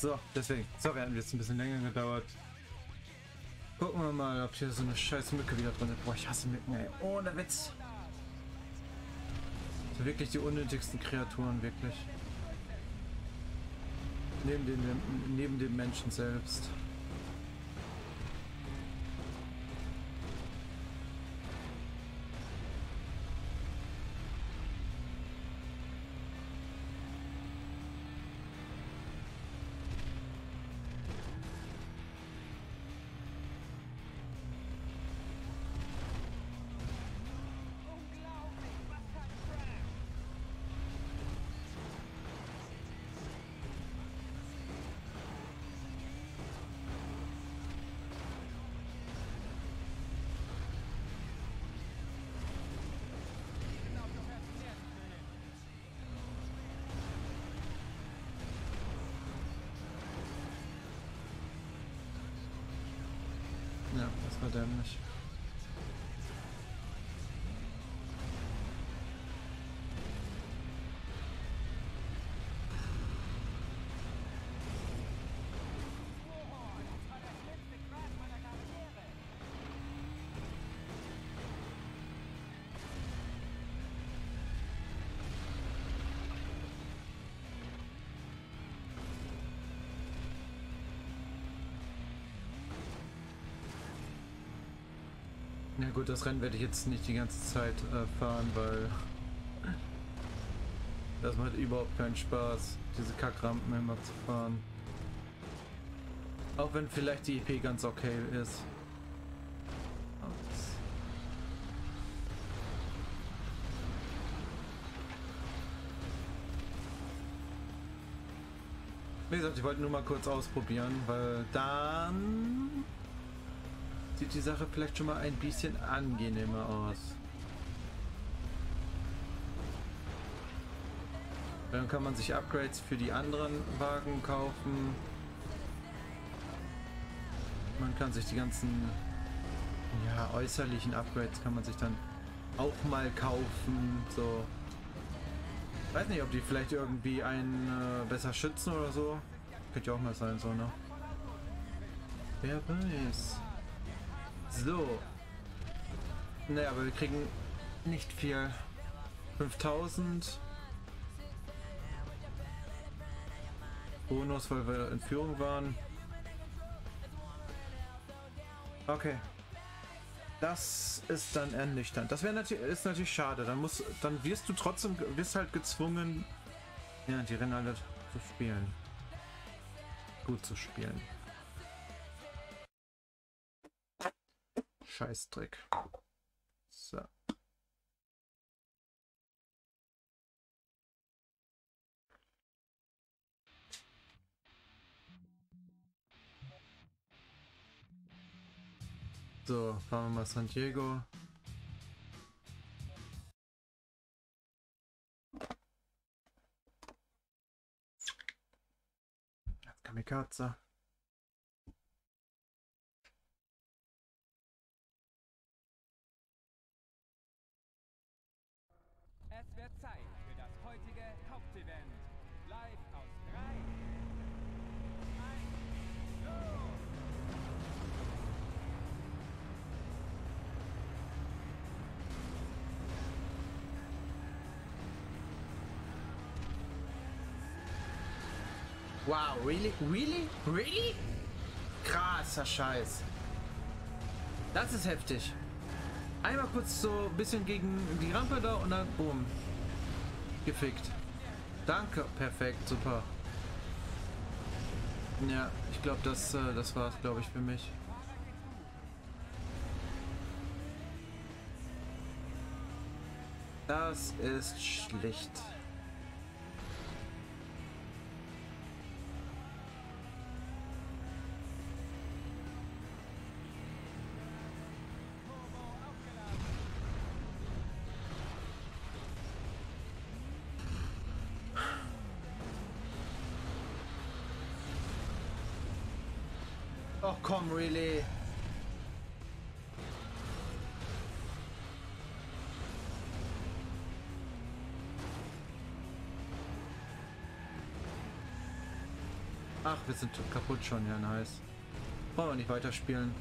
So, deswegen. Sorry, hat jetzt ein bisschen länger gedauert. Gucken wir mal, ob hier so eine scheiß Mücke wieder drin ist. Boah, ich hasse Mücken, ey. Ohne Witz. So wirklich die unnötigsten Kreaturen, wirklich. Neben dem, neben dem Menschen selbst. Das war dämlich. Ja gut, das Rennen werde ich jetzt nicht die ganze Zeit äh, fahren, weil das macht überhaupt keinen Spaß, diese Kackrampen immer zu fahren. Auch wenn vielleicht die EP ganz okay ist. Wie gesagt, ich wollte nur mal kurz ausprobieren, weil dann sieht die Sache vielleicht schon mal ein bisschen angenehmer aus. Dann kann man sich Upgrades für die anderen Wagen kaufen. Man kann sich die ganzen ja, äußerlichen Upgrades kann man sich dann auch mal kaufen. So. Weiß nicht, ob die vielleicht irgendwie einen äh, besser schützen oder so. Könnte ja auch mal sein, so, ne? Wer weiß. So. Naja, aber wir kriegen nicht viel. 5000. Bonus, weil wir in Führung waren. Okay. Das ist dann ernüchternd. Das wäre natürlich ist natürlich schade. Dann muss dann wirst du trotzdem wirst halt gezwungen, ja, die Rennen alle zu spielen. Gut zu spielen. Scheißdreck. So. So, fahren wir mal San Diego. Kamikaze. Wow, really? Really? Really? Krasser Scheiß. Das ist heftig. Einmal kurz so ein bisschen gegen die Rampe da und dann boom. Gefickt. Danke, perfekt, super. Ja, ich glaube, das, äh, das war's, glaube ich, für mich. Das ist schlicht. Wir sind kaputt schon, ja, nice. Wollen wir nicht weiterspielen.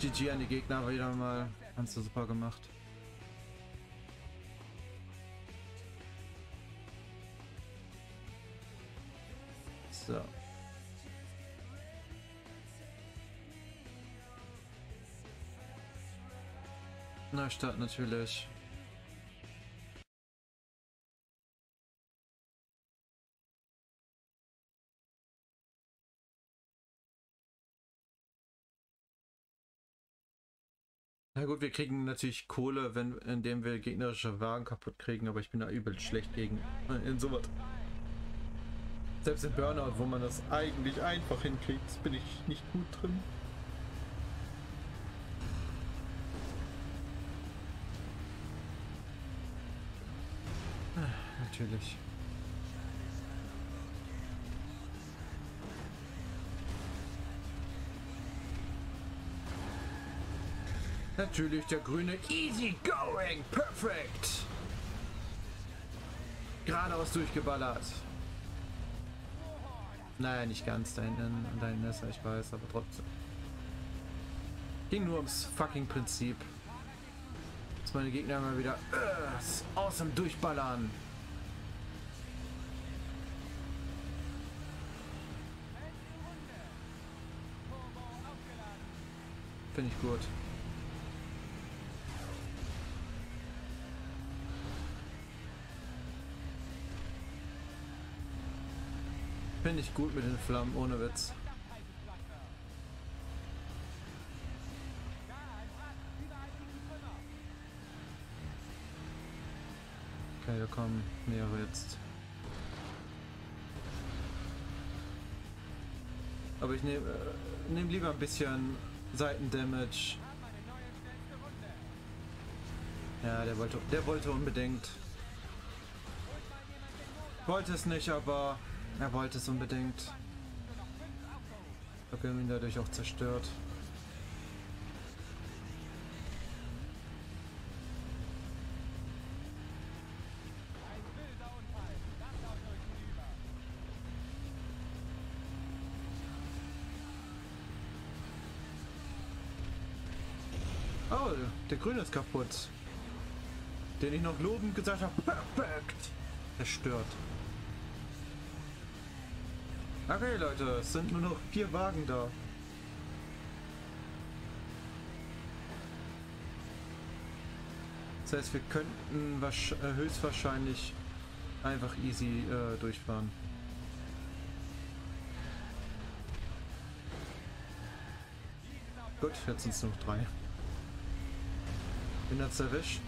GG an die Gegner wieder mal. Hast du super gemacht. So. Neustart natürlich. Na gut, wir kriegen natürlich Kohle, wenn, indem wir gegnerische Wagen kaputt kriegen, aber ich bin da übel schlecht gegen äh, in sowas. Selbst in Burnout, wo man das eigentlich einfach hinkriegt, bin ich nicht gut drin. Ah, natürlich. Natürlich der grüne Easy Going. Perfekt. Geradeaus durchgeballert. Naja, nicht ganz an deinem Messer, ich weiß, aber trotzdem. Ging nur ums fucking Prinzip. Dass meine Gegner mal wieder äh, awesome durchballern. Finde ich gut. Finde ich gut mit den Flammen, ohne Witz. Okay, da kommen mehrere jetzt. Aber ich nehme äh, nehm lieber ein bisschen Seitendamage. Ja, der wollte, der wollte unbedingt. Wollte es nicht, aber er wollte es unbedingt. Wir haben ihn dadurch auch zerstört. Oh, der Grüne ist kaputt. Den ich noch lobend gesagt habe, perfekt. Zerstört. Okay, Leute, es sind nur noch vier Wagen da. Das heißt, wir könnten äh, höchstwahrscheinlich einfach easy äh, durchfahren. Gut, jetzt sind es noch drei. Bin jetzt erwischt.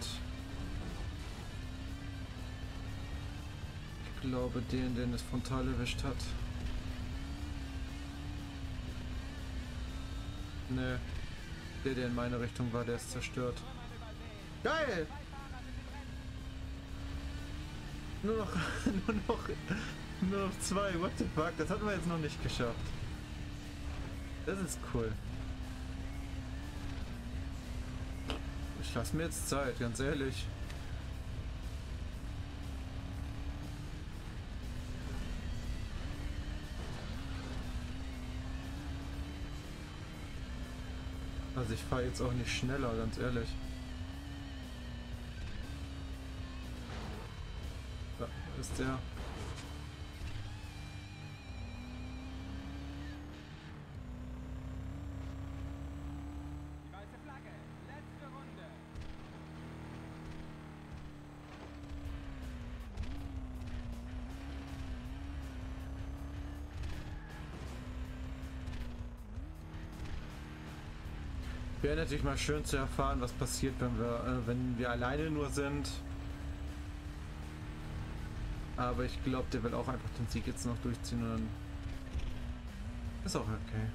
Ich glaube, den, den es frontal erwischt hat. Ne. Der, der in meine Richtung war, der ist zerstört. Geil! Nur noch, nur noch, nur noch zwei. What the fuck? Das hatten wir jetzt noch nicht geschafft. Das ist cool. Ich lasse mir jetzt Zeit, ganz ehrlich. Also ich fahre jetzt auch nicht schneller, ganz ehrlich. Da ist der. Wäre natürlich mal schön zu erfahren, was passiert, wenn wir, äh, wenn wir alleine nur sind. Aber ich glaube, der will auch einfach den Sieg jetzt noch durchziehen und dann ist auch okay.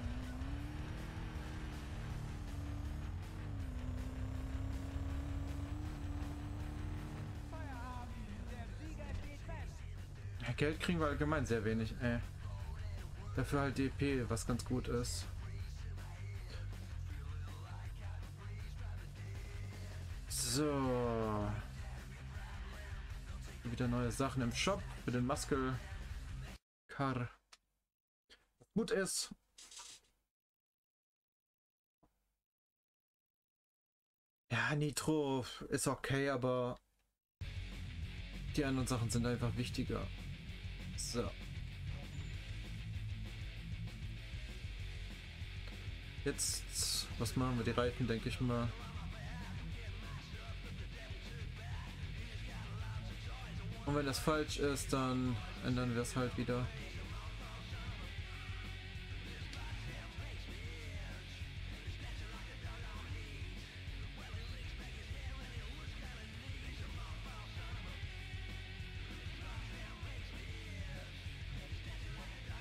Geld kriegen wir allgemein sehr wenig, ey. Dafür halt DP, was ganz gut ist. Sachen im Shop für den Muscle Car. gut ist. Ja, Nitro ist okay, aber die anderen Sachen sind einfach wichtiger. So. Jetzt, was machen wir? Die Reifen, denke ich mal. Und wenn das falsch ist, dann ändern wir es halt wieder.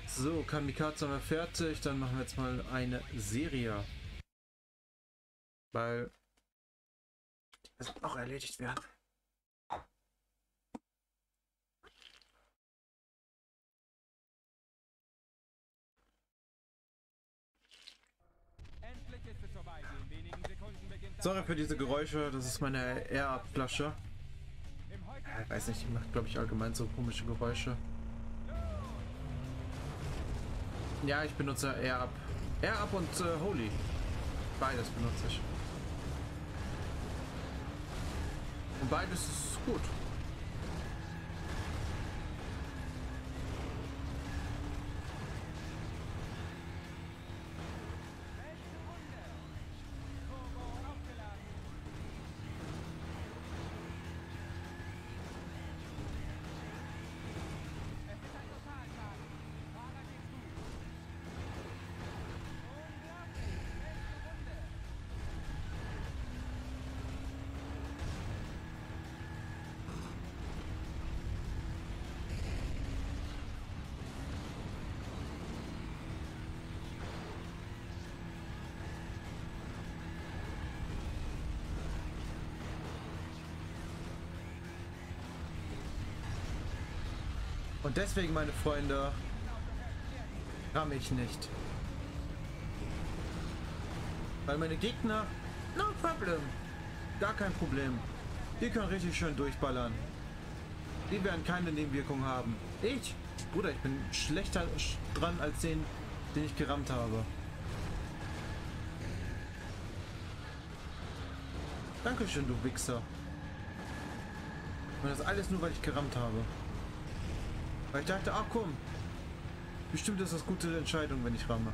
So, Kamikaze haben wir fertig. Dann machen wir jetzt mal eine Serie. Weil das wird auch erledigt werden. Endlich ist es soweit. In wenigen Sekunden beginnt das Sorry für diese Geräusche. Das ist meine Air-Flasche. Ich weiß nicht, die macht, glaube ich, allgemein so komische Geräusche. Ja, ich benutze Air Up. Air Up und äh, Holy. Beides benutze ich. Und beides ist gut. Und deswegen, meine Freunde, ramme ich nicht. Weil meine Gegner, no problem, gar kein Problem. Die können richtig schön durchballern. Die werden keine Nebenwirkungen haben. Ich, Bruder, ich bin schlechter sch- dran als den, den ich gerammt habe. Dankeschön, du Wichser. Und das alles nur, weil ich gerammt habe. Weil ich dachte, ach komm, bestimmt ist das gute Entscheidung, wenn ich ramme.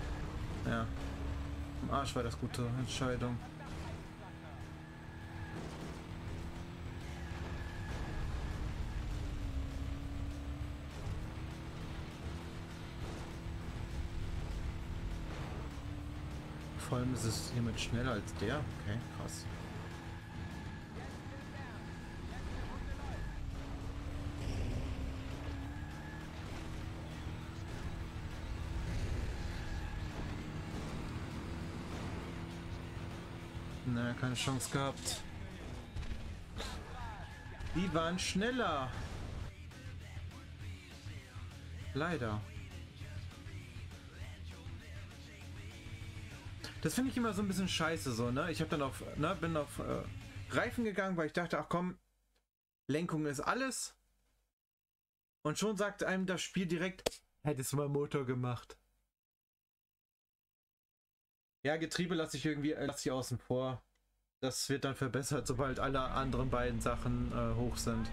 Ja. Im Arsch war das gute Entscheidung. Vor allem ist es hiermit schneller als der. Okay, krass. Keine Chance gehabt. Die waren schneller. Leider. Das finde ich immer so ein bisschen scheiße so, ne? Ich habe dann auf, ne, bin auf äh, Reifen gegangen, weil ich dachte, ach komm, Lenkung ist alles. Und schon sagt einem das Spiel direkt, hättest du mal Motor gemacht. Ja, Getriebe lasse ich irgendwie äh, lasse ich außen vor. Das wird dann verbessert, sobald alle anderen beiden Sachen äh, hoch sind.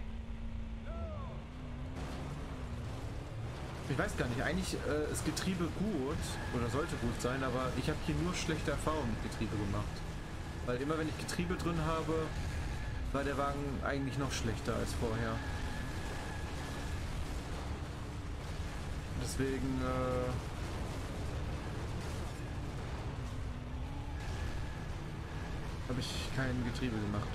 Ich weiß gar nicht, eigentlich äh, ist Getriebe gut oder sollte gut sein, aber ich habe hier nur schlechte Erfahrungen mit Getriebe gemacht. Weil immer wenn ich Getriebe drin habe, war der Wagen eigentlich noch schlechter als vorher. Deswegen äh, habe ich kein Getriebe gemacht.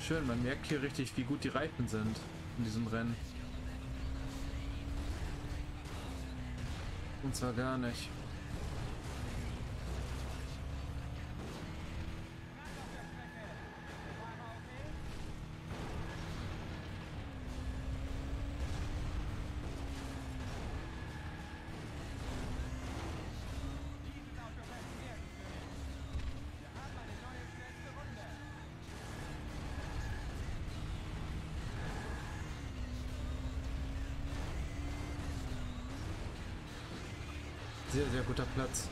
Schön, man merkt hier richtig, wie gut die Reifen sind in diesem Rennen. Und zwar gar nicht. Guter Platz.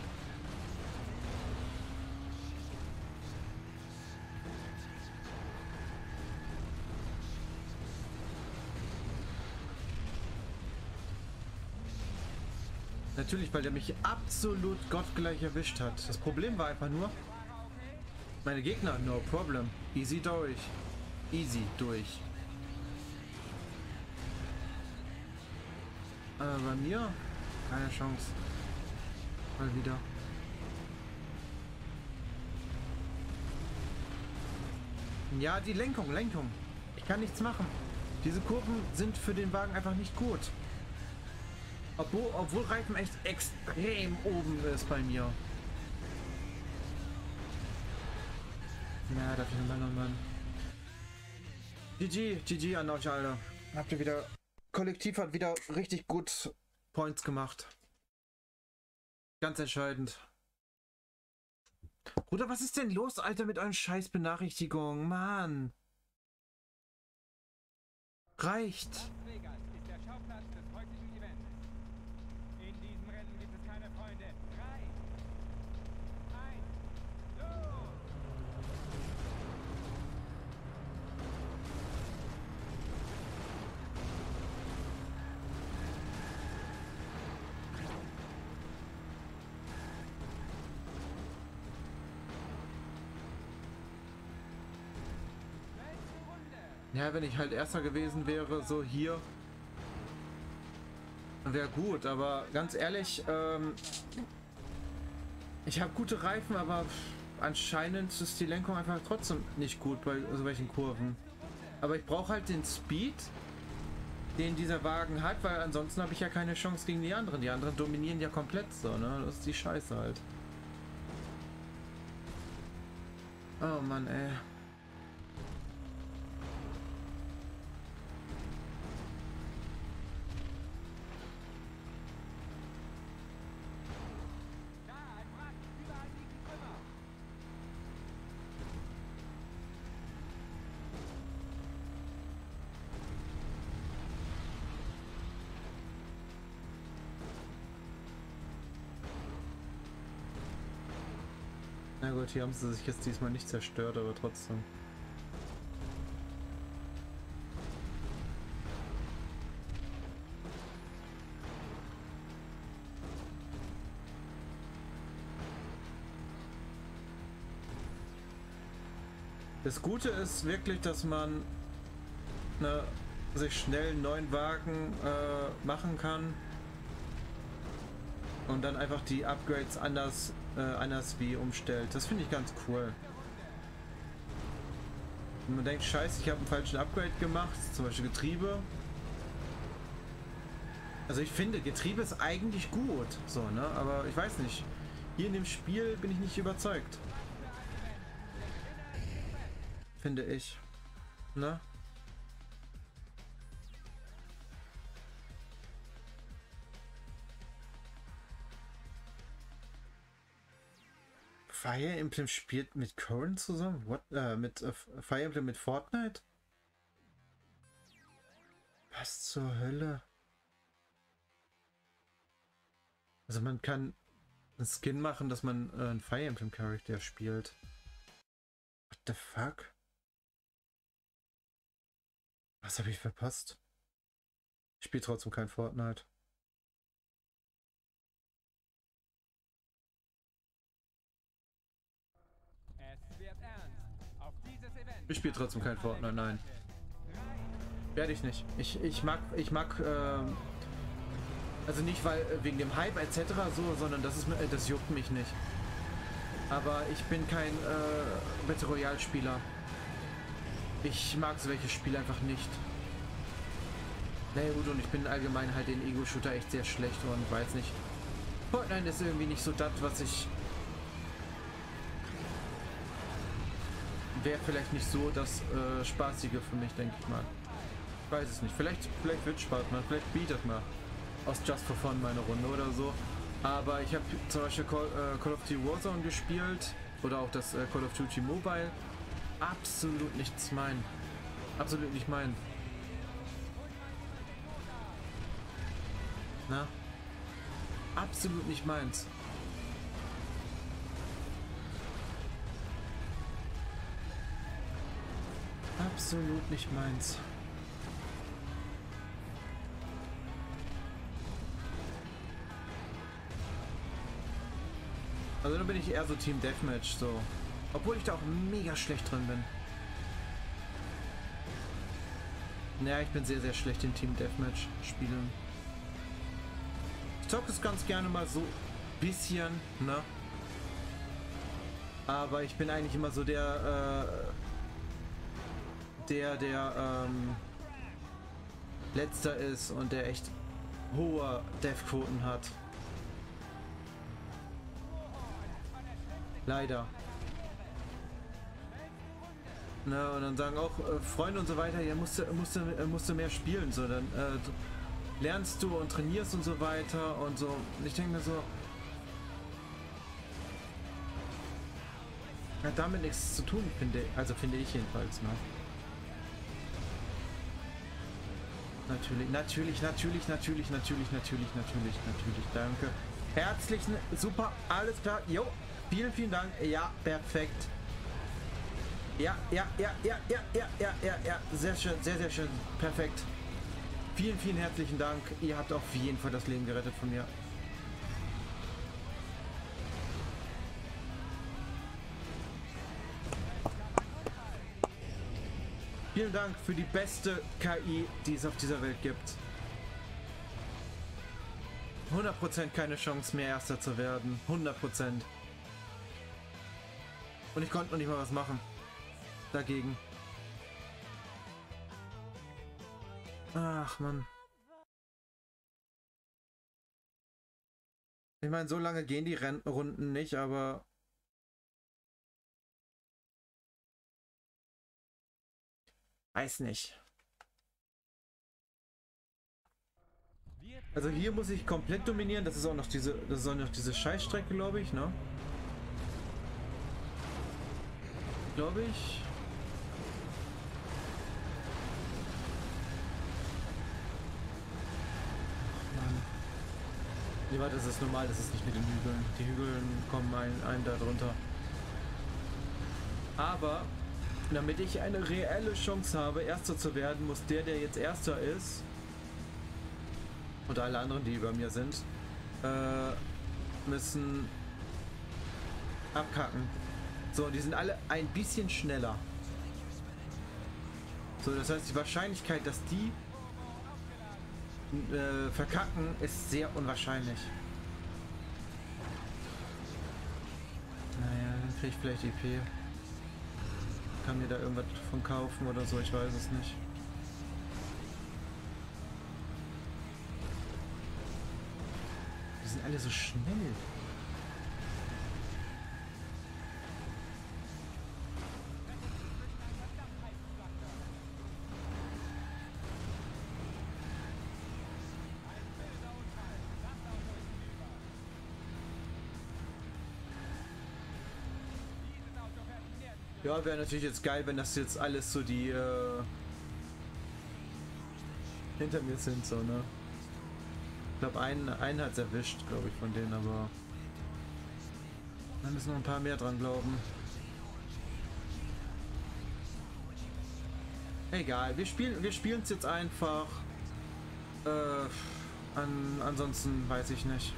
Natürlich, weil der mich absolut gottgleich erwischt hat. Das Problem war einfach nur, meine Gegner, no problem. Easy durch. Easy durch. Aber bei mir keine Chance. Mal wieder. Ja, die Lenkung, Lenkung. Ich kann nichts machen. Diese Kurven sind für den Wagen einfach nicht gut. Obwohl, obwohl Reifen echt extrem oben ist bei mir. Na, darf ich nochmal nochmal. GG, GG an euch alle. Habt ihr wieder. Kollektiv hat wieder richtig gut Points gemacht. Ganz entscheidend. Bruder, was ist denn los, Alter, mit euren scheiß Benachrichtigungen? Mann. Reicht. Ja, wenn ich halt erster gewesen wäre, so hier, wäre gut. Aber ganz ehrlich, ähm, ich habe gute Reifen, aber anscheinend ist die Lenkung einfach trotzdem nicht gut bei solchen Kurven. Aber ich brauche halt den Speed, den dieser Wagen hat, weil ansonsten habe ich ja keine Chance gegen die anderen. Die anderen dominieren ja komplett so, ne? Das ist die Scheiße halt. Oh Mann, ey. Gut, hier haben sie sich jetzt diesmal nicht zerstört, aber trotzdem. Das Gute ist wirklich, dass man ne, sich schnell einen neuen Wagen äh, machen kann und dann einfach die Upgrades anders, äh, anders wie umstellt. Das finde ich ganz cool. Wenn man denkt, scheiße, ich habe einen falschen Upgrade gemacht, zum Beispiel Getriebe. Also ich finde, Getriebe ist eigentlich gut, so, ne? Aber ich weiß nicht. Hier in dem Spiel bin ich nicht überzeugt. Finde ich. Ne? Fire Emblem spielt mit Current zusammen? What? Äh, mit äh, Fire Emblem mit Fortnite? Was zur Hölle? Also man kann einen Skin machen, dass man äh, einen Fire Emblem Charakter spielt. What the fuck? Was habe ich verpasst? Ich spiele trotzdem kein Fortnite. Ich spiele trotzdem kein Fortnite, nein. Werde ich nicht. Ich, ich mag, ich mag, ähm, also nicht weil äh, wegen dem Hype etc. so, sondern das ist äh, das juckt mich nicht. Aber ich bin kein äh, Battle Royale Spieler. Ich mag solche Spiele einfach nicht. Naja gut, und ich bin allgemein halt in Ego-Shooter echt sehr schlecht und weiß nicht. Fortnite ist irgendwie nicht so das, was ich. Wäre vielleicht nicht so das äh, Spaßige für mich, denke ich mal. Ich weiß es nicht. Vielleicht, vielleicht wird Spaß machen, vielleicht bietet mal aus Just for Fun meine Runde oder so. Aber ich habe zum Beispiel Call, äh, Call of Duty Warzone gespielt oder auch das äh, Call of Duty Mobile. Absolut nichts mein. Absolut nicht mein. absolut nicht meins. Absolut nicht meins. Also dann bin ich eher so Team Deathmatch, so. Obwohl ich da auch mega schlecht drin bin. Naja, ich bin sehr, sehr schlecht in Team Deathmatch spielen. Ich zocke es ganz gerne mal so bisschen, ne? Aber ich bin eigentlich immer so der, äh, der, der, ähm, letzter ist und der echt hohe Death-Quoten hat. Leider. Ne, und dann sagen auch äh, Freunde und so weiter, ja, musst du, musst, du, äh, musst du mehr spielen, so, dann äh, lernst du und trainierst und so weiter und so. Und ich denke mir so, hat damit nichts zu tun, finde also finde ich jedenfalls, ne? Natürlich, natürlich, natürlich, natürlich, natürlich, natürlich, natürlich, natürlich, danke. Herzlichen, super, alles klar, jo, vielen, vielen Dank, ja, perfekt. Ja, ja, ja, ja, ja, ja, ja, ja, ja. Sehr schön, sehr, sehr schön. Perfekt. Vielen, vielen herzlichen Dank. Ihr habt auf jeden Fall das Leben gerettet von mir. Vielen Dank für die beste KI, die es auf dieser Welt gibt. 100% keine Chance mehr Erster zu werden. 100%. Und ich konnte noch nicht mal was machen dagegen. Ach man. Ich meine, so lange gehen die Renn Runden nicht, aber weiß nicht. Also hier muss ich komplett dominieren. Das ist auch noch diese, das ist auch noch diese Scheißstrecke, glaube ich, ne? Glaube ich. Nee, warte, das ist normal, das ist nicht mit den Hügeln. Die Hügel kommen ein, ein da drunter. Aber, damit ich eine reelle Chance habe, Erster zu werden, muss der, der jetzt Erster ist, und alle anderen, die über mir sind, äh, müssen abkacken. So, die sind alle ein bisschen schneller. So, das heißt, die Wahrscheinlichkeit, dass die äh, verkacken ist sehr unwahrscheinlich. Naja, dann kriege ich vielleicht EP. Kann mir da irgendwas von kaufen oder so, ich weiß es nicht. Die sind alle so schnell. Wäre natürlich jetzt geil, wenn das jetzt alles so die äh, hinter mir sind, so, ne? Ich glaube, einen, einen hat es erwischt, glaube ich, von denen, aber da müssen noch ein paar mehr dran glauben. Egal, wir spielen wir spielen es jetzt einfach. Äh, an, ansonsten weiß ich nicht.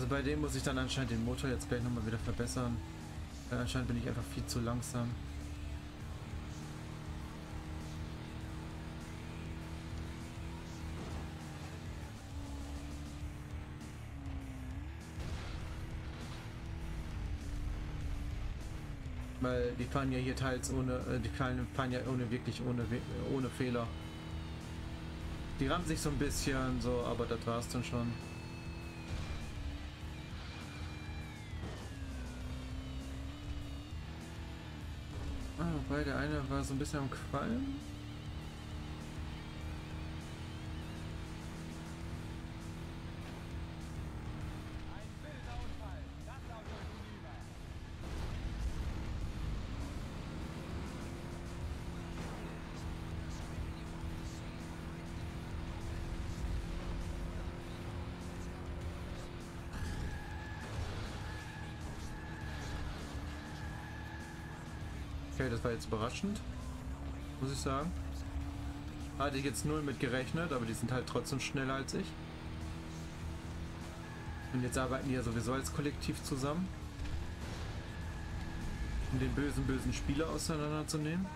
Also bei dem muss ich dann anscheinend den Motor jetzt gleich nochmal wieder verbessern. Weil anscheinend bin ich einfach viel zu langsam. Weil die fahren ja hier teils ohne, äh, die fahren ja ohne wirklich ohne, ohne Fehler. Die rammen sich so ein bisschen so, aber das war's dann schon. Wobei der eine war so ein bisschen am Qualm. Das war jetzt überraschend. Muss ich sagen. Hatte ich jetzt null mit gerechnet, aber die sind halt trotzdem schneller als ich. Und jetzt arbeiten die ja sowieso als Kollektiv zusammen. Um den bösen, bösen Spieler auseinanderzunehmen.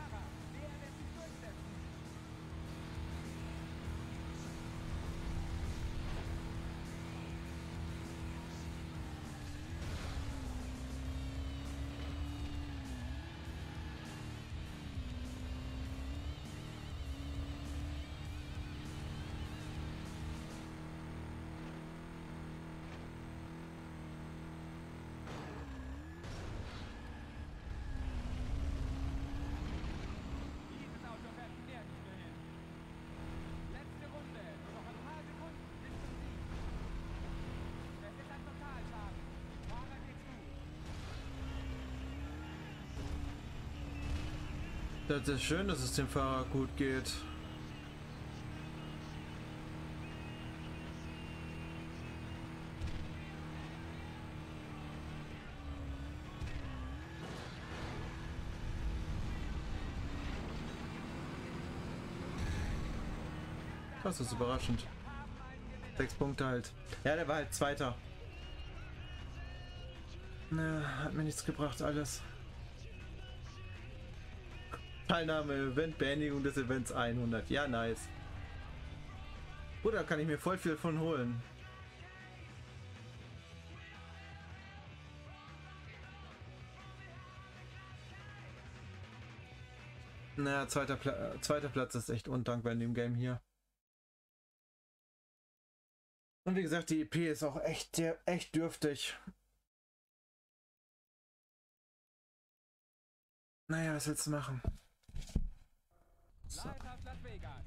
Das ist schön, dass es dem Fahrer gut geht. Das ist überraschend. Sechs Punkte halt. Ja, der war halt Zweiter. Na, hat mir nichts gebracht, alles. Teilnahme, Event, Beendigung des Events 100. Ja, nice. Oder kann ich mir voll viel von holen. Naja, zweiter, Pla äh, zweiter Platz ist echt undankbar in dem Game hier. Und wie gesagt, die EP ist auch echt, echt dürftig. Naja, was willst du machen? Live aus Las Vegas.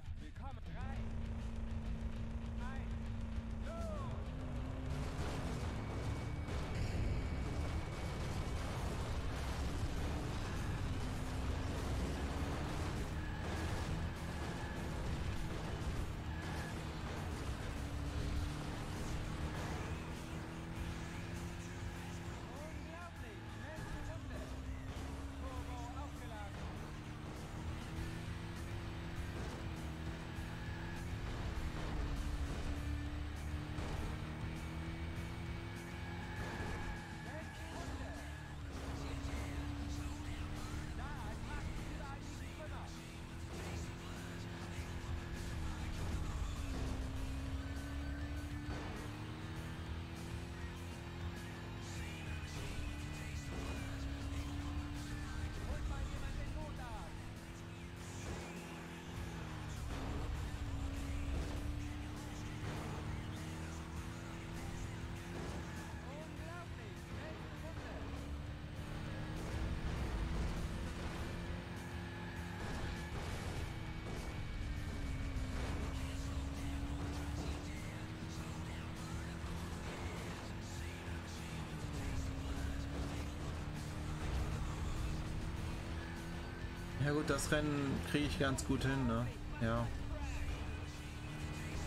Ja gut, das Rennen kriege ich ganz gut hin, ne? Ja.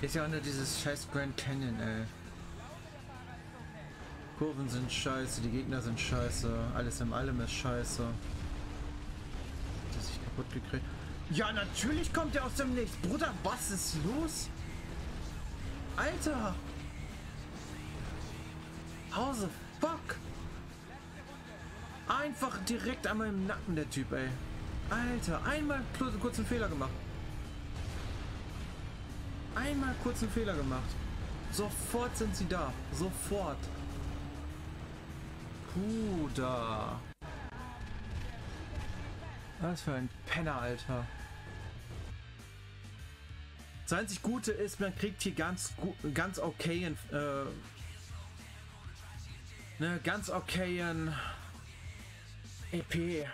Ist ja auch nur dieses scheiß Grand Canyon, ey. Kurven sind scheiße, die Gegner sind scheiße, alles in allem ist scheiße. Hat er sich kaputt gekriegt? Ja, natürlich kommt er aus dem Nichts. Bruder, was ist los? Alter! Hause, fuck! Einfach direkt einmal im Nacken, der Typ, ey. Alter, einmal kurz, einen Fehler gemacht. Einmal kurz einen Fehler gemacht. Sofort sind sie da. Sofort. Bruder. Was für ein Penner, Alter. Das einzig Gute ist, man kriegt hier ganz ganz okayen, äh, ne, ganz okayen EP.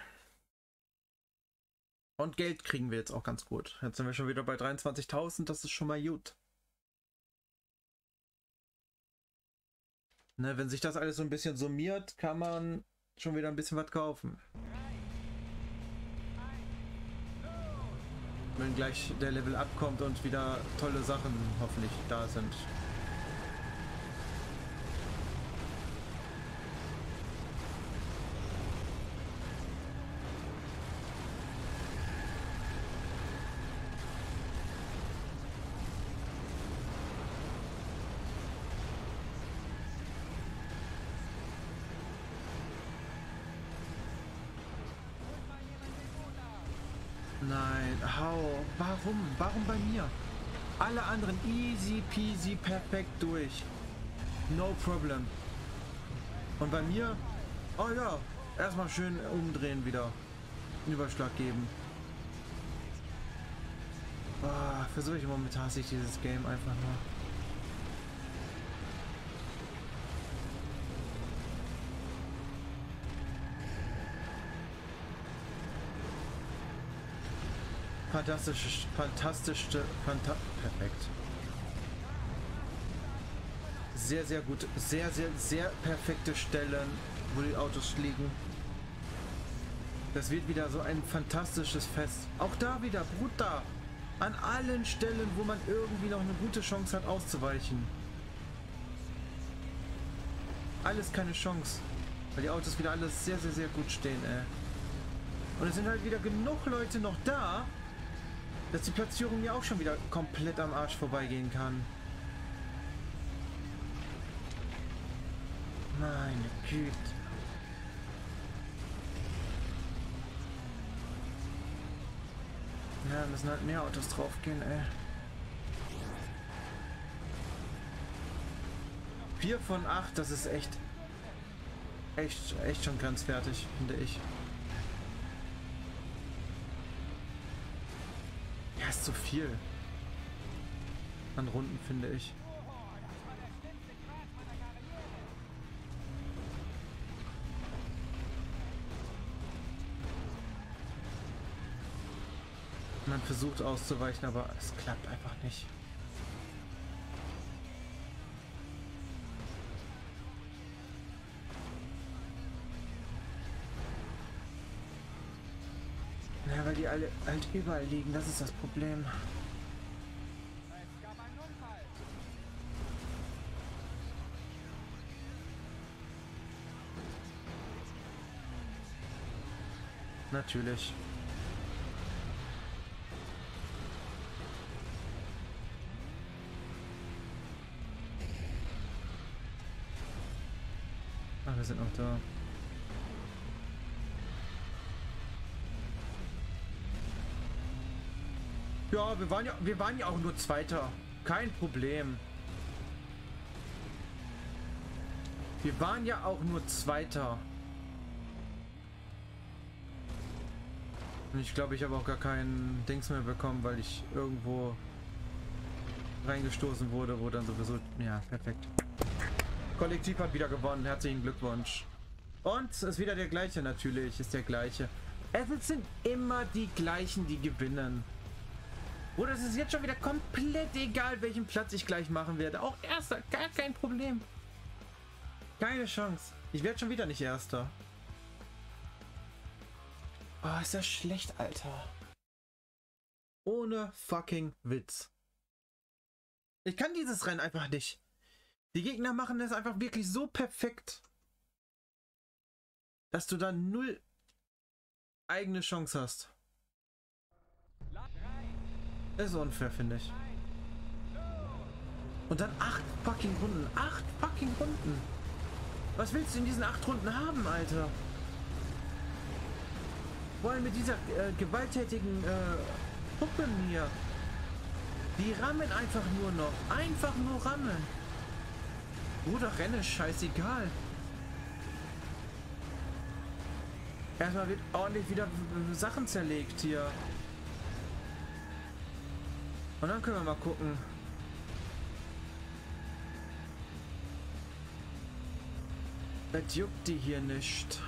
Und Geld kriegen wir jetzt auch ganz gut. Jetzt sind wir schon wieder bei 23.000, das ist schon mal gut. Ne, wenn sich das alles so ein bisschen summiert, kann man schon wieder ein bisschen was kaufen. Wenn gleich der Level abkommt und wieder tolle Sachen hoffentlich da sind. Nein, hau. Warum? Warum bei mir? Alle anderen easy peasy perfekt durch. No problem. Und bei mir, oh ja, erstmal schön umdrehen wieder. Überschlag geben. Oh, für solche Momente hasse ich dieses Game einfach nur. Fantastisch, fantastisch, fanta perfekt. Sehr, sehr gut. Sehr, sehr, sehr perfekte Stellen, wo die Autos liegen. Das wird wieder so ein fantastisches Fest. Auch da wieder, brutal. An allen Stellen, wo man irgendwie noch eine gute Chance hat auszuweichen. Alles keine Chance. Weil die Autos wieder alles sehr, sehr, sehr gut stehen, ey. Und es sind halt wieder genug Leute noch da, dass die Platzierung ja auch schon wieder komplett am Arsch vorbeigehen kann. Meine Güte. Ja, müssen halt mehr Autos draufgehen, ey. Vier von acht, das ist echt, echt, echt schon grenzwertig, finde ich. Ja, ist zu viel. An Runden, finde ich. Man versucht auszuweichen, aber es klappt einfach nicht. Alle halt überall liegen, das ist das Problem. Natürlich. Ah, wir sind noch da. Ja, wir waren ja, wir waren ja auch nur Zweiter. Kein Problem. Wir waren ja auch nur Zweiter. Und ich glaube, ich habe auch gar keinen Dings mehr bekommen, weil ich irgendwo reingestoßen wurde, wo dann sowieso... Ja, perfekt. Kollektiv hat wieder gewonnen. Herzlichen Glückwunsch. Und es ist wieder der gleiche natürlich. Ist der gleiche. Es sind immer die gleichen, die gewinnen. Oder es ist jetzt schon wieder komplett egal, welchen Platz ich gleich machen werde. Auch erster, gar kein Problem. Keine Chance. Ich werde schon wieder nicht erster. Oh, ist das schlecht, Alter. Ohne fucking Witz. Ich kann dieses Rennen einfach nicht. Die Gegner machen das einfach wirklich so perfekt, dass du da null eigene Chance hast. Ist unfair, finde ich. Und dann acht fucking Runden. Acht fucking Runden. Was willst du in diesen acht Runden haben, Alter? Vor allem mit dieser äh, gewalttätigen äh, Puppe mir. Die rammen einfach nur noch. Einfach nur rammen. Bruder, Rennen ist scheißegal. Erstmal wird ordentlich wieder Sachen zerlegt hier. Und dann können wir mal gucken. Das juckt die hier nicht.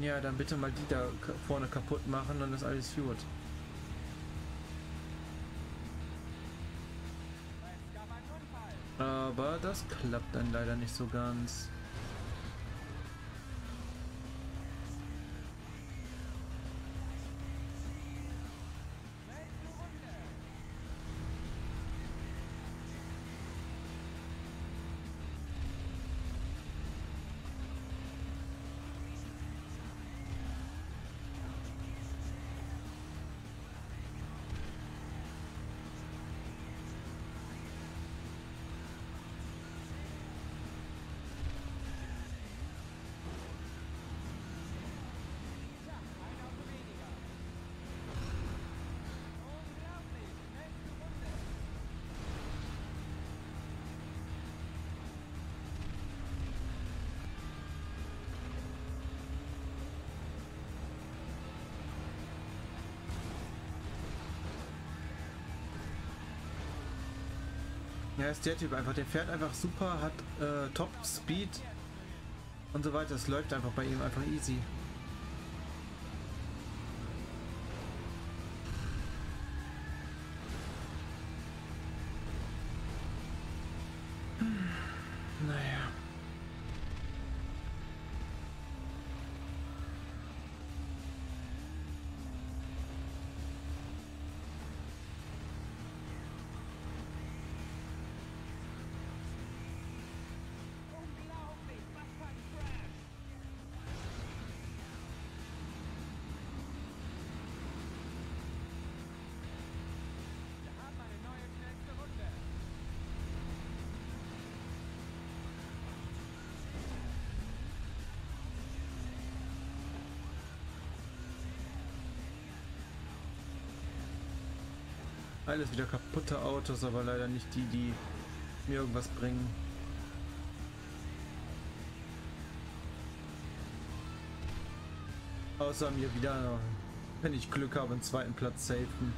Ja, dann bitte mal die da vorne kaputt machen, dann ist alles gut. Aber das klappt dann leider nicht so ganz. Ja, ist der Typ einfach. Der fährt einfach super, hat äh, Top Speed und so weiter. Es läuft einfach bei ihm einfach easy. Alles wieder kaputte Autos, aber leider nicht die, die mir irgendwas bringen. Außer mir wieder, wenn ich Glück habe, einen zweiten Platz safen.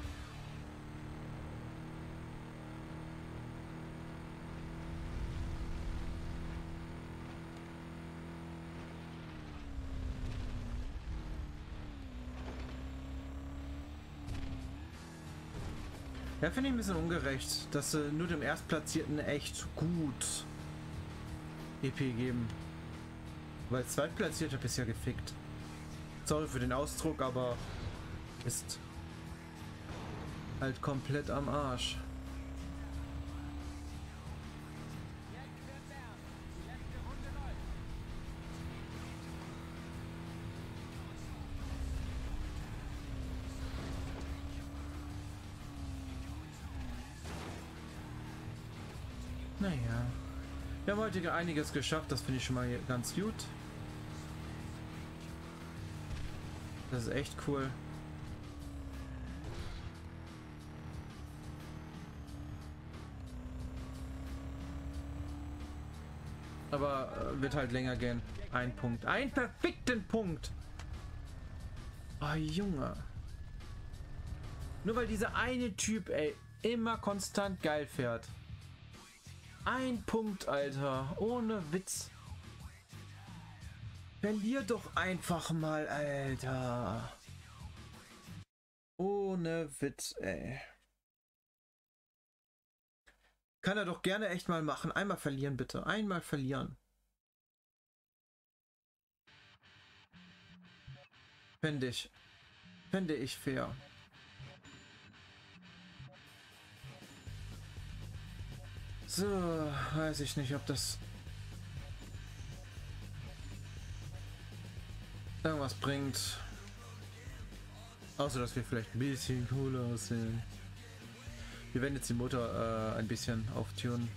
Ja, finde ich ein bisschen ungerecht, dass sie nur dem Erstplatzierten echt gut EP geben. Weil Zweitplatzierter bisher gefickt. Sorry für den Ausdruck, aber ist halt komplett am Arsch. Heute einiges geschafft, das finde ich schon mal ganz gut. Das ist echt cool. Aber äh, wird halt länger gehen. Ein Punkt. Ein verfickten Punkt. Oh, Junge. Nur weil dieser eine Typ, ey, immer konstant geil fährt. Ein Punkt, Alter. Ohne Witz. Verlier doch einfach mal, Alter. Ohne Witz, ey. Kann er doch gerne echt mal machen. Einmal verlieren, bitte. Einmal verlieren. Fände ich. Fände ich fair. So, weiß ich nicht, ob das irgendwas bringt. Außer, dass wir vielleicht ein bisschen cooler aussehen. Wir werden jetzt die Motor äh, ein bisschen auftunen.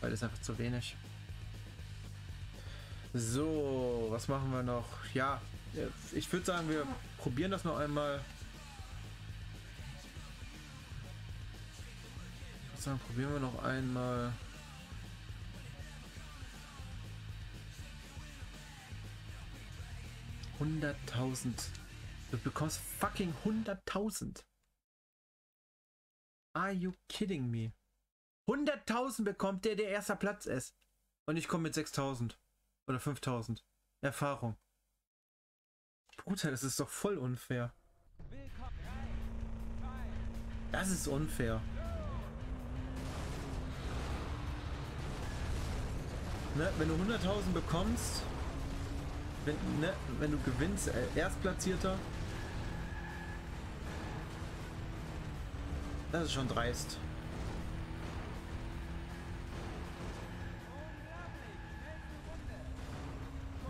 Weil das einfach zu wenig. So, was machen wir noch? Ja, ich würde sagen, wir probieren das noch einmal. Ich würde sagen, probieren wir noch einmal. Hunderttausend. Du bekommst fucking hunderttausend. Are you kidding me? Hunderttausend bekommt der, der erster Platz ist. Und ich komme mit 6000. Oder 5000. Erfahrung. Bruder, das ist doch voll unfair. Das ist unfair. Ne, wenn du 100.000 bekommst, wenn, ne, wenn du gewinnst, äh, Erstplatzierter, das ist schon dreist.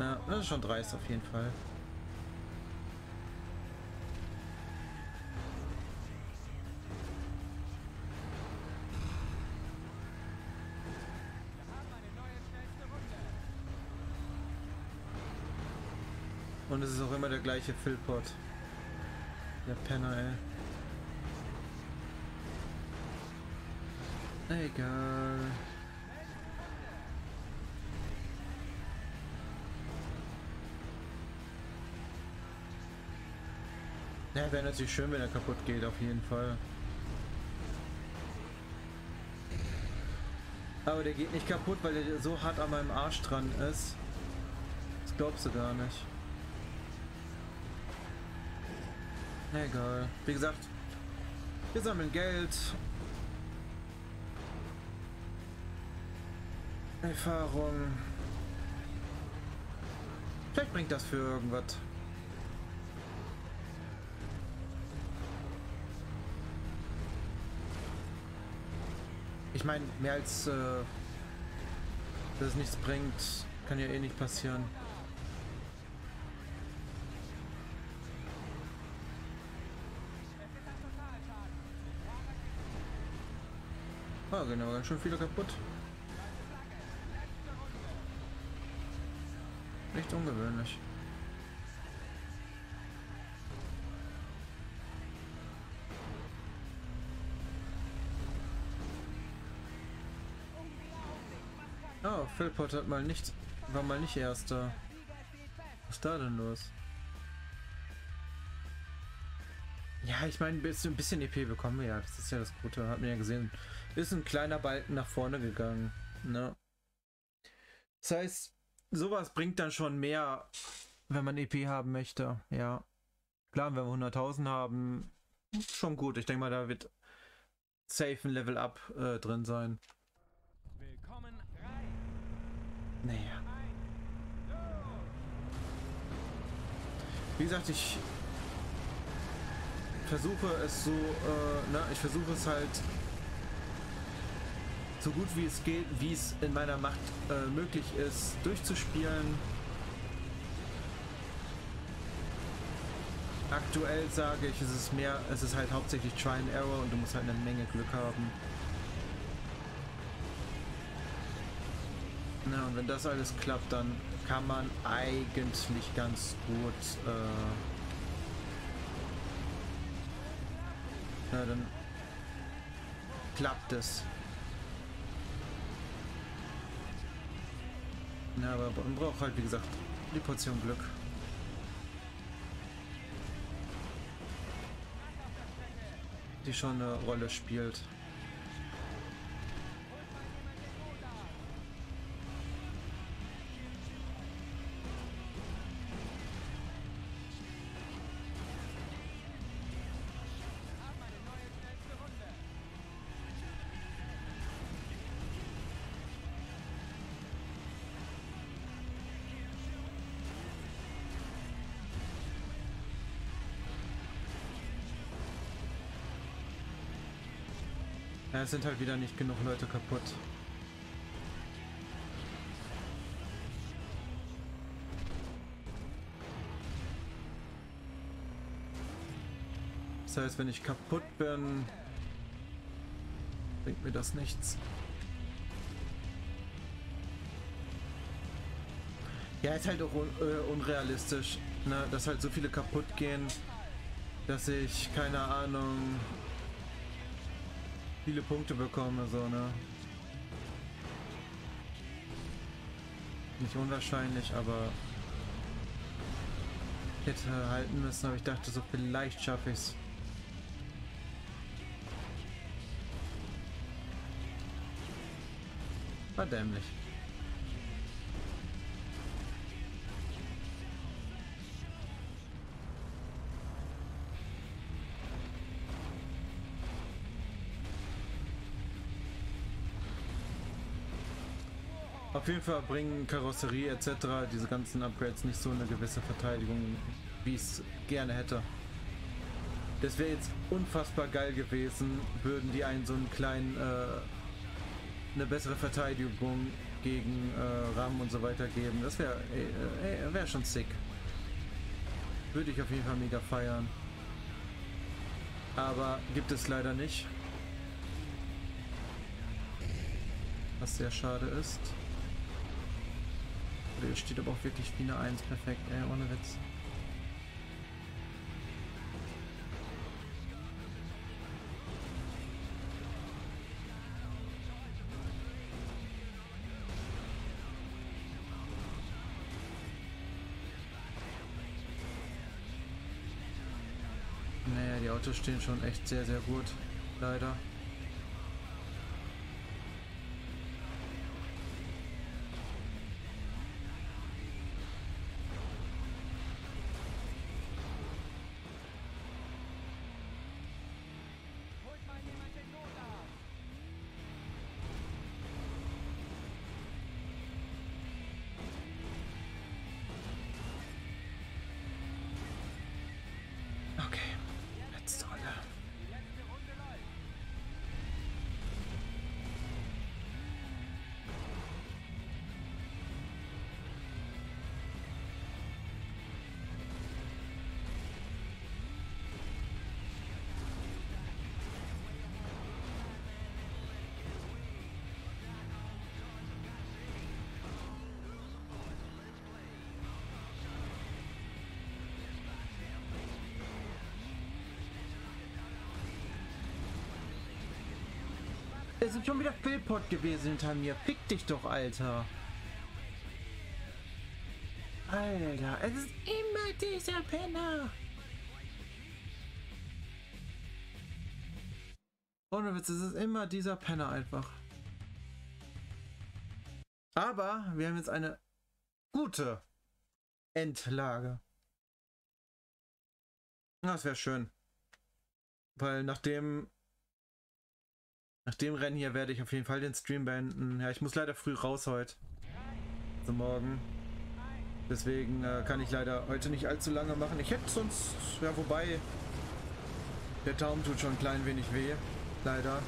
Ja, das ist schon dreist auf jeden Fall. Und es ist auch immer der gleiche Philpot. Der Penner, ey. Egal. Ja, wäre natürlich schön, wenn er kaputt geht, auf jeden Fall. Aber der geht nicht kaputt, weil er so hart an meinem Arsch dran ist. Das glaubst du gar nicht. Egal. Wie gesagt, wir sammeln Geld. Erfahrung. Vielleicht bringt das für irgendwas. Ich meine, mehr als äh, dass es nichts bringt, kann ja eh nicht passieren. Ah, genau, ganz schön viele kaputt. Echt ungewöhnlich. Philpott hat mal nicht, war mal nicht erster. Was ist da denn los? Ja, ich meine, ein ein bisschen EP bekommen wir ja. Das ist ja das Gute. Hat man ja gesehen. Ist ein kleiner Balken nach vorne gegangen. Ne? Das heißt, sowas bringt dann schon mehr, wenn man EP haben möchte. Ja. Klar, wenn wir 100.000 haben, schon gut. Ich denke mal, da wird safe ein Level Up äh, drin sein. Naja. Wie gesagt, ich versuche es so, äh, ne, ich versuche es halt so gut wie es geht, wie es in meiner Macht äh, möglich ist, durchzuspielen. Aktuell sage ich, es ist mehr, es ist halt hauptsächlich Try and Error und du musst halt eine Menge Glück haben. Na, und wenn das alles klappt, dann kann man eigentlich ganz gut äh, na, dann klappt es. Ja, aber man braucht halt, wie gesagt, die Portion Glück. Die schon eine Rolle spielt. Es sind halt wieder nicht genug Leute kaputt. Das heißt, wenn ich kaputt bin, bringt mir das nichts. Ja, ist halt auch un äh, unrealistisch, ne? dass halt so viele kaputt gehen, dass ich, keine Ahnung, viele Punkte bekomme, so, ne? Nicht unwahrscheinlich, aber ich hätte halten müssen, aber ich dachte so, vielleicht schaffe ich's. War dämlich. Auf jeden Fall bringen Karosserie etc. diese ganzen Upgrades nicht so eine gewisse Verteidigung, wie ich es gerne hätte. Das wäre jetzt unfassbar geil gewesen, würden die einen so einen kleinen, äh, eine bessere Verteidigung gegen äh, RAM und so weiter geben. Das wäre äh, äh, wär schon sick. Würde ich auf jeden Fall mega feiern. Aber gibt es leider nicht. Was sehr schade ist. Hier steht aber auch wirklich wie eine 1 perfekt, ey, ohne Witz. die Autos stehen schon echt sehr, sehr gut. Leider. Es ist schon wieder Philpott gewesen hinter mir. Fick dich doch, Alter. Alter, es ist immer dieser Penner. Ohne Witz, es ist immer dieser Penner einfach. Aber wir haben jetzt eine gute Endlage. Das wäre schön. Weil nachdem nach dem Rennen hier werde ich auf jeden Fall den Stream beenden. Ja, ich muss leider früh raus heute. Also morgen. Deswegen äh, kann ich leider heute nicht allzu lange machen. Ich hätte sonst, ja wobei, der Daumen tut schon ein klein wenig weh. Leider.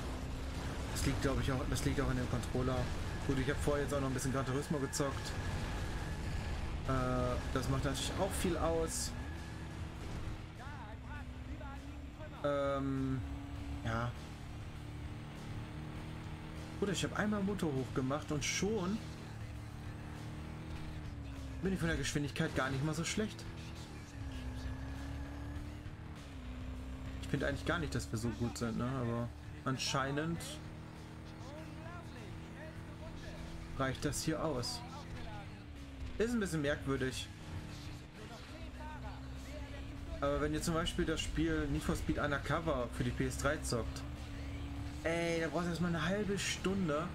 Das liegt glaube ich auch, das liegt auch an dem Controller. Gut, ich habe vorher jetzt auch noch ein bisschen Gran Turismo gezockt. Äh, das macht natürlich auch viel aus. Ähm, ja. Gut, ich habe einmal Motor hochgemacht und schon bin ich von der Geschwindigkeit gar nicht mal so schlecht. Ich finde eigentlich gar nicht, dass wir so gut sind, ne? Aber anscheinend reicht das hier aus. Ist ein bisschen merkwürdig. Aber wenn ihr zum Beispiel das Spiel Need for Speed Undercover für die PS3 zockt, ey, da brauchst du erstmal eine halbe Stunde,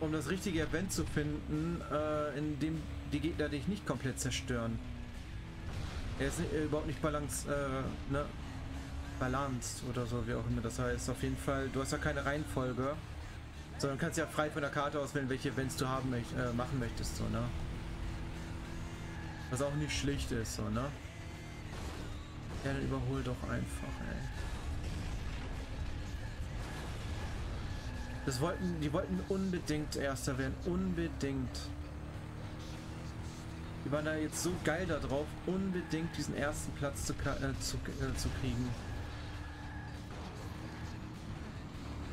um das richtige Event zu finden, äh, in dem die Gegner dich nicht komplett zerstören. Er ist äh, überhaupt nicht balance, äh, ne? balanced oder so, wie auch immer das heißt. Auf jeden Fall, du hast ja keine Reihenfolge, sondern kannst ja frei von der Karte auswählen, welche Events du haben möcht äh, machen möchtest, so, ne? Was auch nicht schlicht ist, so, ne? Ja, dann überhol doch einfach, ey. Das wollten, die wollten unbedingt Erster werden, unbedingt. Die waren da jetzt so geil da drauf, unbedingt diesen ersten Platz zu, äh, zu, äh, zu kriegen.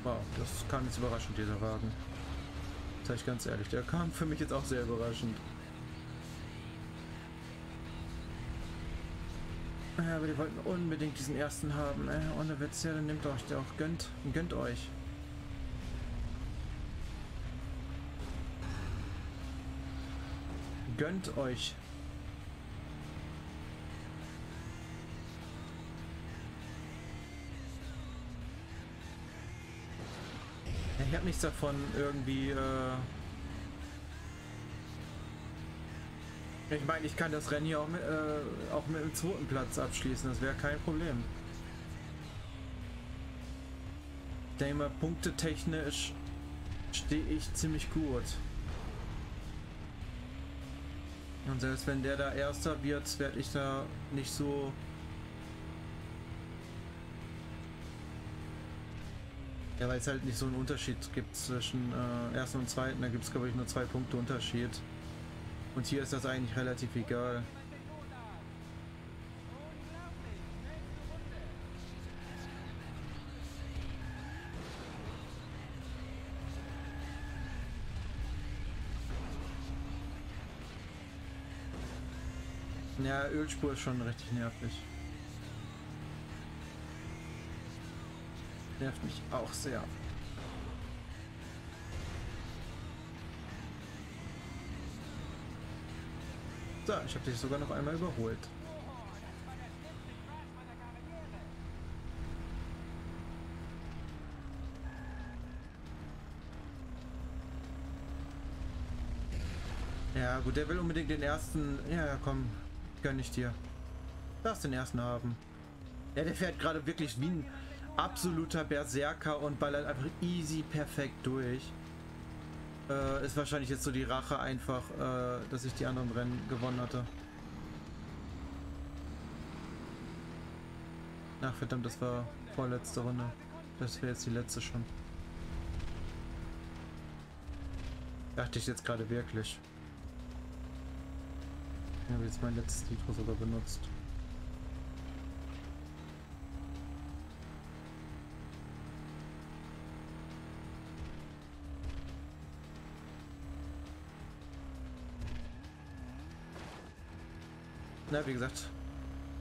Wow, das kam jetzt überraschend, dieser Wagen. Sag ich ganz ehrlich, der kam für mich jetzt auch sehr überraschend. Ja, aber die wollten unbedingt diesen ersten haben. Äh, ohne Witz, ja, dann nehmt euch der auch. Gönnt, gönnt euch. Gönnt euch. Ich habe nichts davon, irgendwie. Äh ich meine, ich kann das Rennen hier auch mit, äh, auch mit dem zweiten Platz abschließen. Das wäre kein Problem. Ich denke mal, punktetechnisch stehe ich ziemlich gut. Und selbst wenn der da Erster wird, werde ich da nicht so... Ja, weil es halt nicht so einen Unterschied gibt zwischen äh, Ersten und Zweiten. Da gibt es, glaube ich, nur zwei Punkte Unterschied. Und hier ist das eigentlich relativ egal. Ja, Ölspur ist schon richtig nervig. Nervt mich auch sehr. So, ich habe dich sogar noch einmal überholt. Ja, gut, der will unbedingt den ersten. Ja, komm, gönn ich dir. Darfst den ersten haben. Ja, der fährt gerade wirklich wie ein absoluter Berserker und ballert einfach easy perfekt durch. Äh, ist wahrscheinlich jetzt so die Rache einfach, äh, dass ich die anderen Rennen gewonnen hatte. Ach verdammt, das war vorletzte Runde. Das wäre jetzt die letzte schon. Dachte ich jetzt gerade wirklich. Ich habe jetzt mein letztes Nitro sogar benutzt. Na, wie gesagt,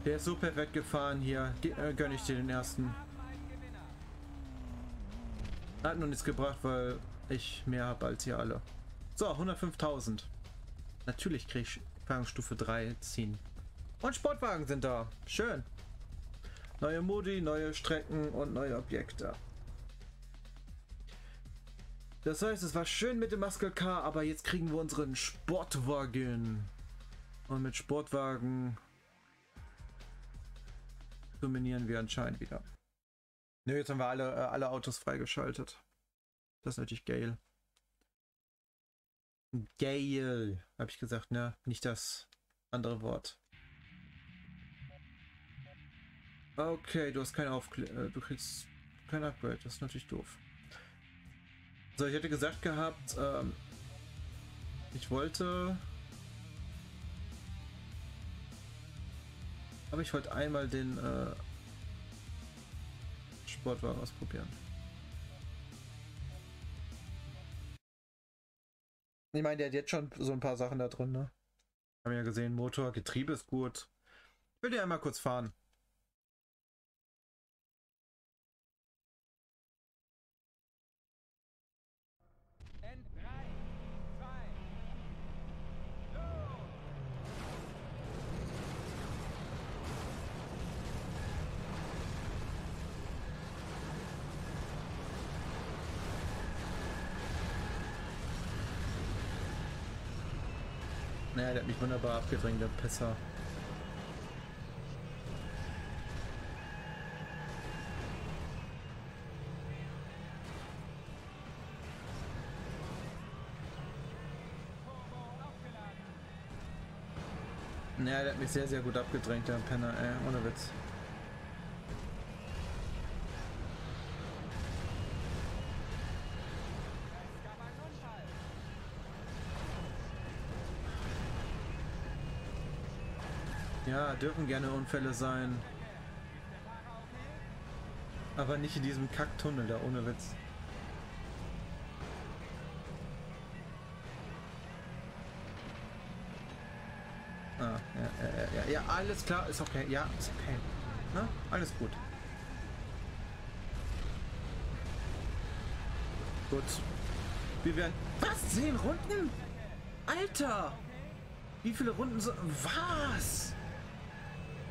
der ist so perfekt gefahren hier. Ge äh, gönn ich dir den ersten. Hat noch nichts gebracht, weil ich mehr habe als ihr alle. So, 105.000. Natürlich kriege ich Fangstufe 3 ziehen. Und Sportwagen sind da. Schön. Neue Modi, neue Strecken und neue Objekte. Das heißt, es war schön mit dem Muscle Car, aber jetzt kriegen wir unseren Sportwagen. Und mit Sportwagen dominieren wir anscheinend wieder. Ne, jetzt haben wir alle, äh, alle Autos freigeschaltet. Das ist natürlich geil. Geil, habe ich gesagt, ne? Nicht das andere Wort. Okay, du hast kein Aufkl äh, du kriegst kein Upgrade, das ist natürlich doof. So, ich hätte gesagt gehabt, ähm, ich wollte Aber ich wollte einmal den äh, Sportwagen ausprobieren. Ich meine, der hat jetzt schon so ein paar Sachen da drin, ne? Haben ja gesehen, Motor, Getriebe ist gut. Ich will dir einmal kurz fahren. Mich wunderbar abgedrängt, der Pisser. Naja, der hat mich sehr, sehr gut abgedrängt, der Penner, ey, ohne Witz. Ja, dürfen gerne Unfälle sein. Aber nicht in diesem Kacktunnel da, ohne Witz. Ah, ja, ja, ja, ja, alles klar, ist okay, ja, ist okay. Na, alles gut. Gut. Wir werden... Was? Zehn Runden? Alter! Wie viele Runden so... Was?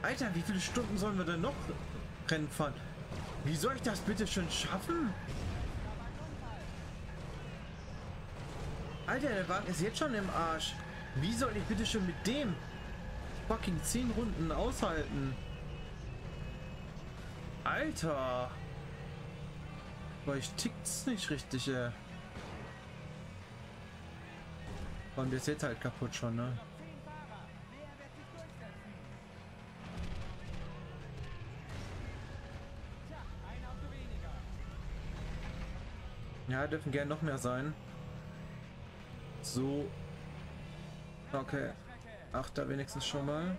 Alter, wie viele Stunden sollen wir denn noch Rennen fahren? Wie soll ich das bitte schon schaffen? Alter, der Wagen ist jetzt schon im Arsch. Wie soll ich bitte schon mit dem fucking 10 Runden aushalten? Alter. Weil ich tickt's nicht richtig, ey. Und ist jetzt halt kaputt schon, ne? Ja, dürfen gerne noch mehr sein. So. Okay. Achter wenigstens schon mal.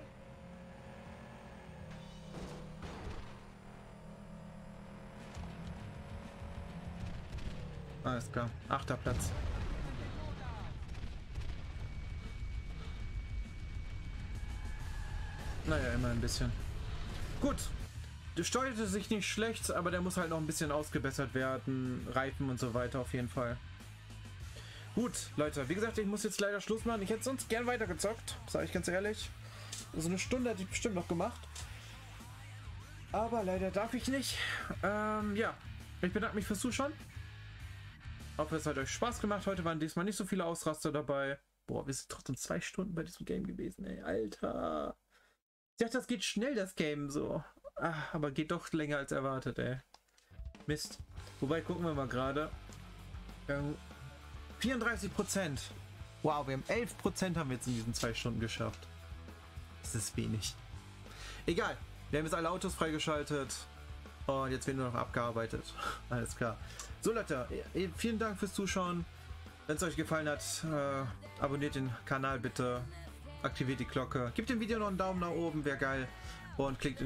Alles klar. Achter Platz. Naja, immer ein bisschen. Gut, steuerte sich nicht schlecht, aber der muss halt noch ein bisschen ausgebessert werden. Reifen und so weiter auf jeden Fall. Gut, Leute, wie gesagt, ich muss jetzt leider Schluss machen. Ich hätte sonst gern weitergezockt, sage ich ganz ehrlich. So eine Stunde hätte ich bestimmt noch gemacht. Aber leider darf ich nicht. Ähm, ja, ich bedanke mich fürs Zuschauen. Hoffe, es hat euch Spaß gemacht. Heute waren diesmal nicht so viele Ausraster dabei. Boah, wir sind trotzdem zwei Stunden bei diesem Game gewesen, ey. Alter. Ich dachte, das geht schnell, das Game, so. Ah, aber geht doch länger als erwartet, ey. Mist. Wobei, gucken wir mal gerade. Ähm, 34 Prozent. Wow, wir haben 11 Prozent haben wir jetzt in diesen zwei Stunden geschafft. Das ist wenig. Egal. Wir haben jetzt alle Autos freigeschaltet. Und jetzt werden nur noch abgearbeitet. Alles klar. So Leute, eh, vielen Dank fürs Zuschauen. Wenn es euch gefallen hat, äh, abonniert den Kanal bitte. Aktiviert die Glocke. Gebt dem Video noch einen Daumen nach oben, wäre geil. Und klickt